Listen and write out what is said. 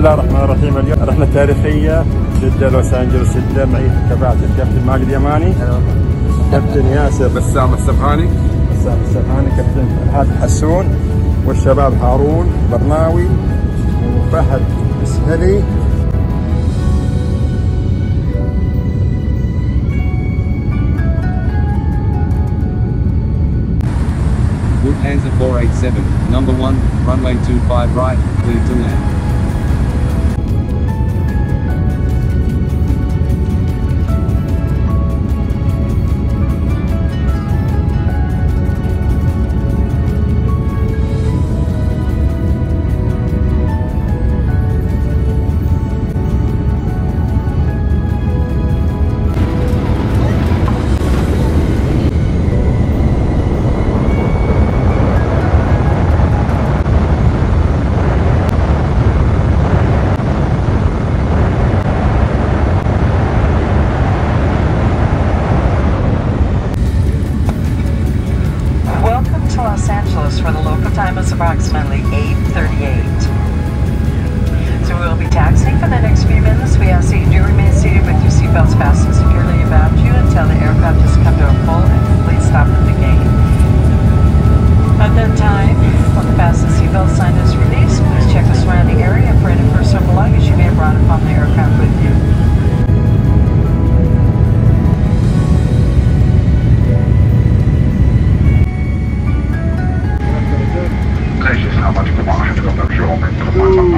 الله الرحمن الرحيم. اليوم رحلة تاريخية جدة لوس أنجلوس جدة. معي كباتن كابتن ماجد يماني. كابتن ياسر. بسام السبحاني بسام السبحاني كابتن فرحات حسون والشباب هارون برناوي. وفهد اسهلي Lufthansa 487, number 1, runway 25 right, clear to land. Where the local time is approximately 8.38. Ooh.